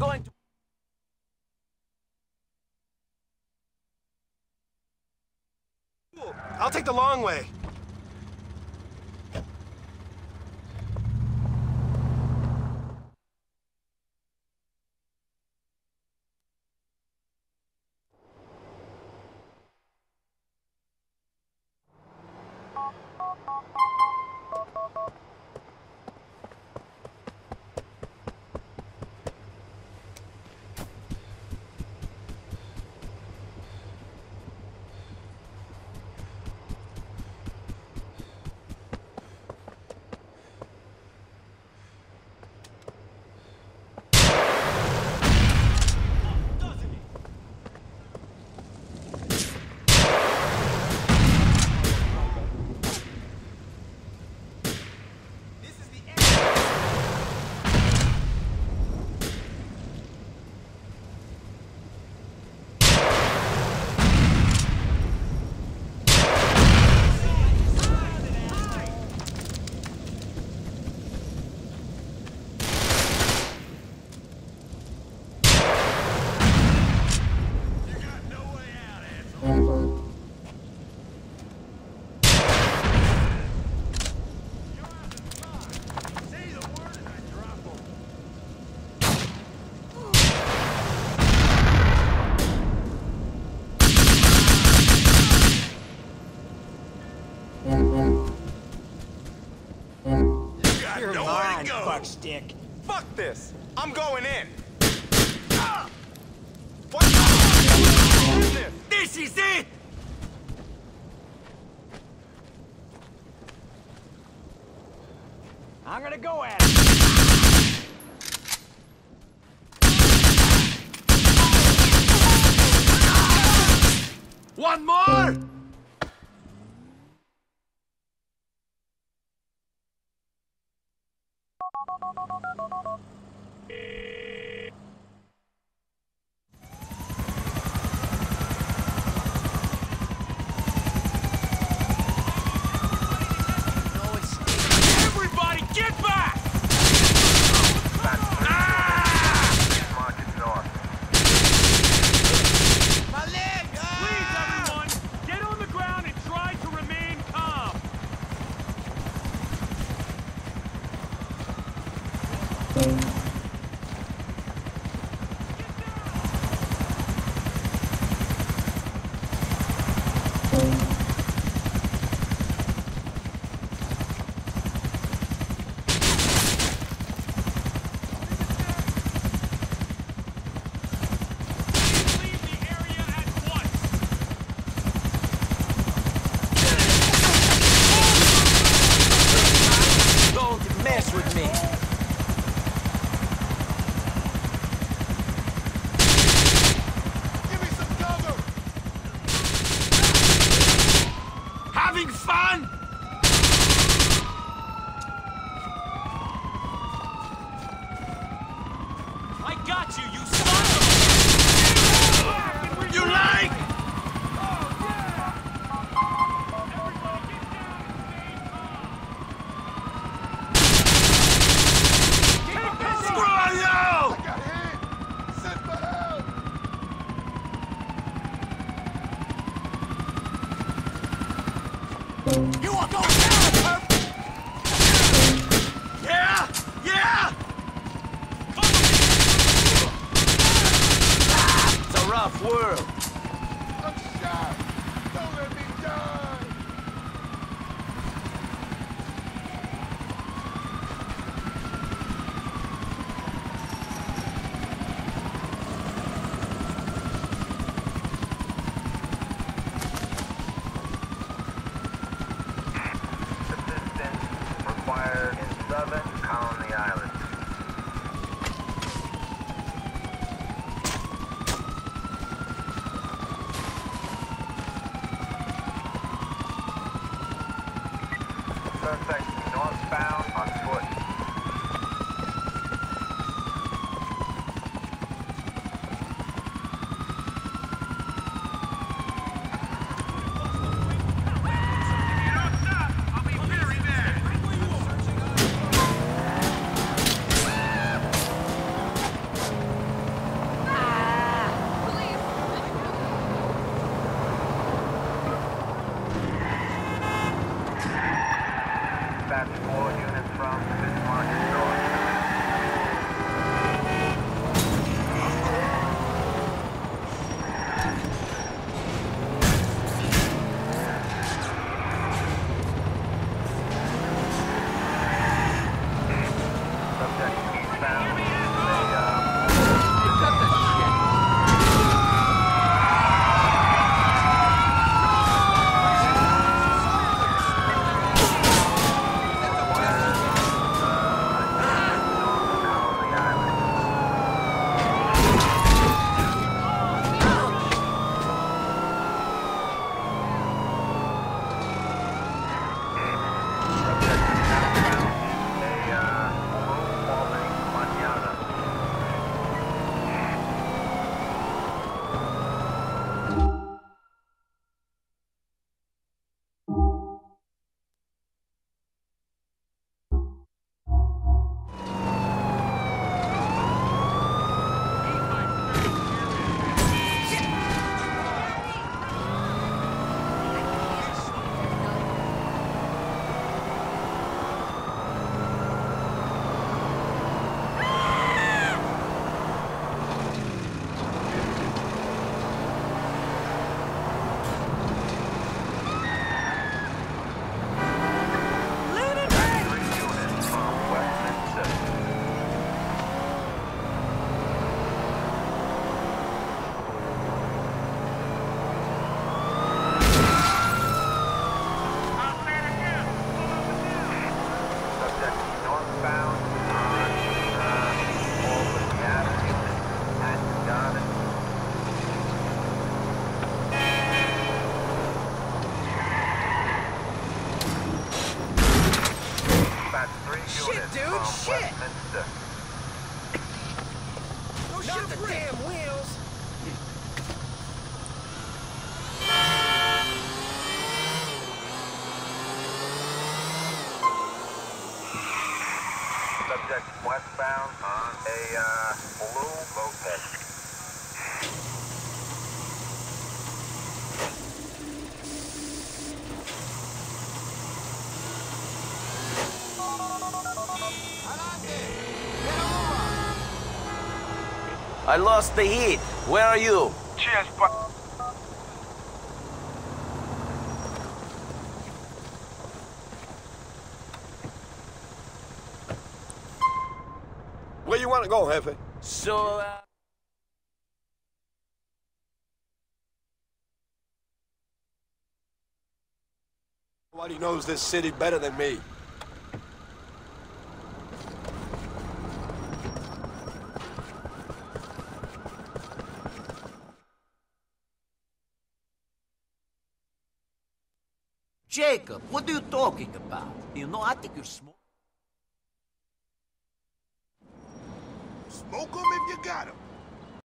going to... I'll take the long way. Fuck stick. Fuck this! I'm going in! Ah! What the This is it! I'm gonna go at it. One more! Having fun? I got you, you son 给我 Suspect shit, dude! Shit! No Not the brick. damn wheels! Subject westbound on a uh, blue moped. I lost the heat. Where are you? Cheers, bud. Where you want to go, Jefe? So, uh... Nobody knows this city better than me. Jacob, what are you talking about? You know, I think you're smart. Smoke 'em if you got 'em.